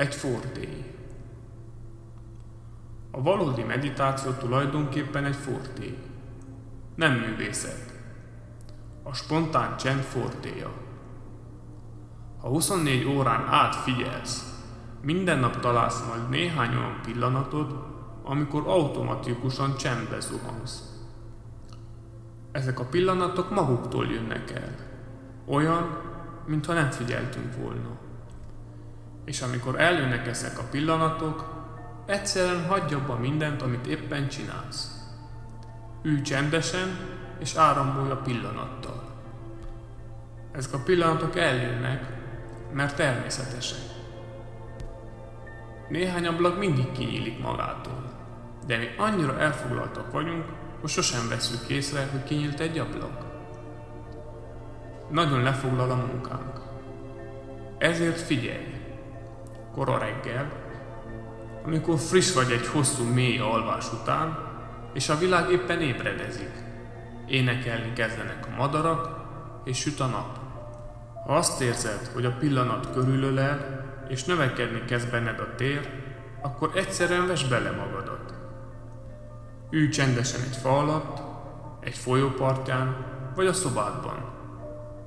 Egy fortély. A valódi meditáció tulajdonképpen egy fortély. Nem művészet. A spontán csend fortéja. Ha 24 órán át figyelsz, minden nap találsz majd néhány olyan pillanatot, amikor automatikusan csendbe zuhansz. Ezek a pillanatok maguktól jönnek el. Olyan, mintha nem figyeltünk volna. És amikor eljönnek ezek a pillanatok, egyszerűen hagyj abba mindent, amit éppen csinálsz. Ülj csendesen, és áramolj a pillanattal. Ezek a pillanatok eljönnek, mert természetesek. Néhány ablak mindig kinyílik magától, de mi annyira elfoglaltak vagyunk, hogy sosem veszük észre, hogy kinyílt egy ablak. Nagyon lefoglal a munkánk. Ezért figyelj! Kora reggel, amikor friss vagy egy hosszú, mély alvás után, és a világ éppen ébredezik. Énekelni kezdenek a madarak, és süt a nap. Ha azt érzed, hogy a pillanat körülölel, és növekedni kezd benned a tér, akkor egyszerűen vesd bele magadat. Ülj csendesen egy fa alatt, egy folyópartján, vagy a szobádban,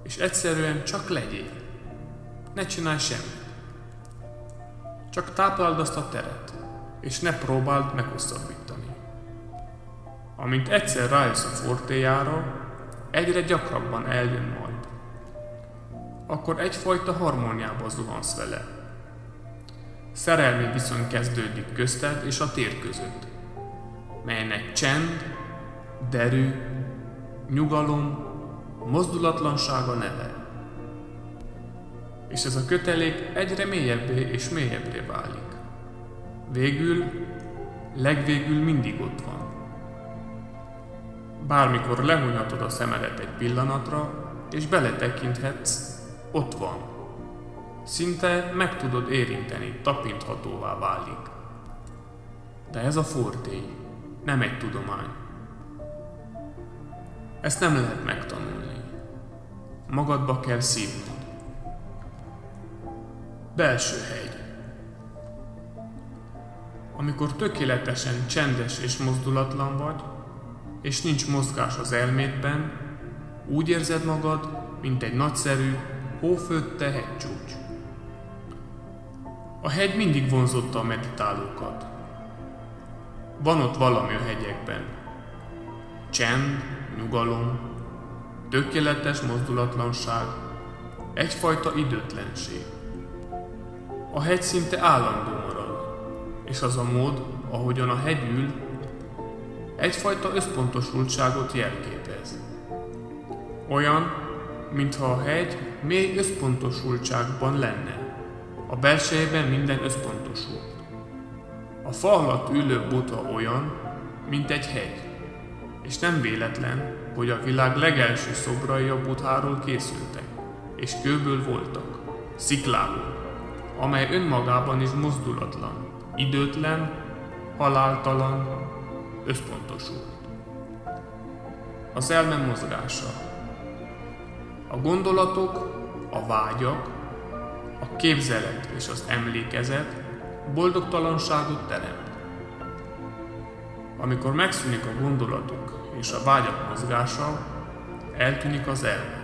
és egyszerűen csak legyél. Ne csinálj semmit. Csak tápláld azt a teret, és ne próbáld meghosszabbítani. Amint egyszer rájössz a fortéjára, egyre gyakrabban eljön majd. Akkor egyfajta harmóniába zuhansz vele. Szerelmi viszony kezdődik közted és a tér között, melynek csend, derű, nyugalom, mozdulatlansága neve és ez a kötelék egyre mélyebbé és mélyebbre válik. Végül, legvégül mindig ott van. Bármikor lehunyhatod a szemedet egy pillanatra, és beletekinthetsz, ott van. Szinte meg tudod érinteni, tapinthatóvá válik. De ez a fortély, nem egy tudomány. Ezt nem lehet megtanulni. Magadba kell szívnod. Belső hegy. Amikor tökéletesen csendes és mozdulatlan vagy, és nincs mozgás az elmédben, úgy érzed magad, mint egy nagyszerű, hófőtte hegycsúcs. A hegy mindig vonzotta a meditálókat. Van ott valami a hegyekben. Csend, nyugalom, tökéletes mozdulatlanság, egyfajta időtlenség a hegy szinte állandó marad, és az a mód, ahogyan a hegy ül, egyfajta összpontosultságot jelképez. Olyan, mintha a hegy mély összpontosultságban lenne. A belsejében minden összpontosul. A fa alatt ülő buta olyan, mint egy hegy, és nem véletlen, hogy a világ legelső szobrai a butáról készültek, és kőből voltak, sziklából amely önmagában is mozdulatlan, időtlen, haláltalan, összpontosult. Az elme mozgása. A gondolatok, a vágyak, a képzelet és az emlékezet boldogtalanságot teremt. Amikor megszűnik a gondolatok és a vágyak mozgása, eltűnik az elme.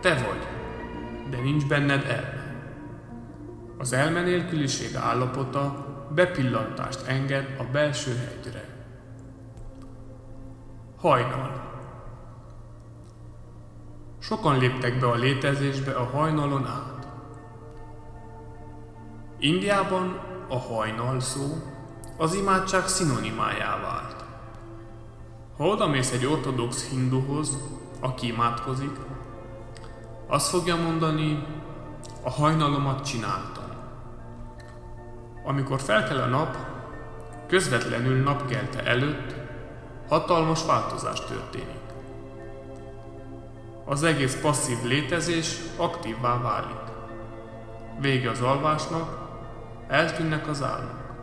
Te vagy, de nincs benned elme. Az elmenélküliség állapota bepillantást enged a belső hegyre. Hajnal. Sokan léptek be a létezésbe a hajnalon át. Indiában a hajnal szó az imádság szinonimájá vált. Ha odamész egy ortodox hinduhoz, aki imádkozik, azt fogja mondani, a hajnalomat csináltam. Amikor felkel a nap, közvetlenül napkelte előtt hatalmas változás történik. Az egész passzív létezés aktívvá válik. Vége az alvásnak, eltűnnek az álmok.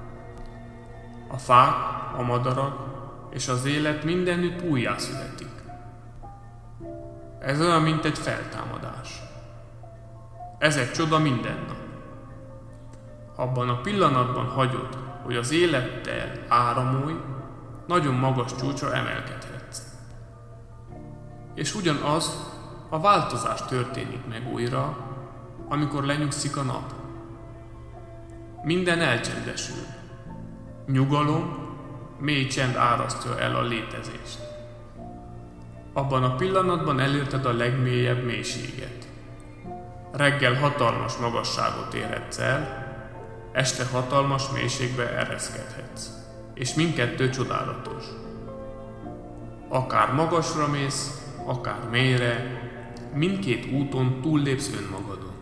A fák, a madarak és az élet mindenütt újjászületik. Ez olyan, mint egy feltámadás. Ez egy csoda minden nap. Abban a pillanatban hagyod, hogy az élettel áramolj, nagyon magas csúcsra emelkedhetsz. És ugyanaz, a változás történik meg újra, amikor lenyugszik a nap. Minden elcsendesül. Nyugalom, mély csend árasztja el a létezést. Abban a pillanatban elérted a legmélyebb mélységet. Reggel hatalmas magasságot érhetsz el, este hatalmas mélységbe ereszkedhetsz. És mindkettő csodálatos. Akár magasra mész, akár mélyre, mindkét úton túllépsz önmagadon.